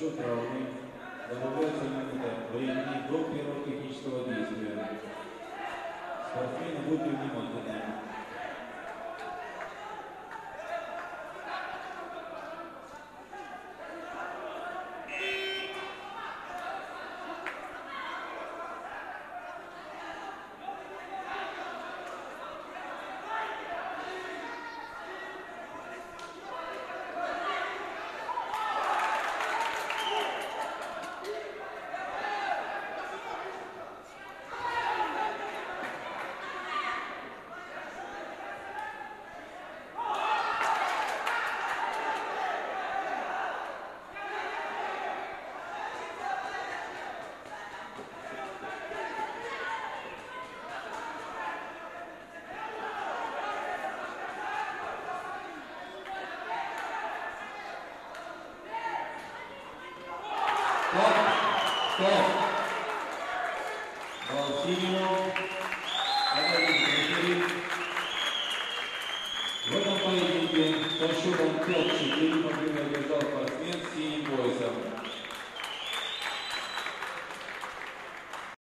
Счет равный. Добавляется минута времени до первого технического действия. Спортсмены, будьте внимательны. Стоп! Стоп! К рефери. В этом поединке со счетом 5-4 победу одержал спортсмен с синим поясом.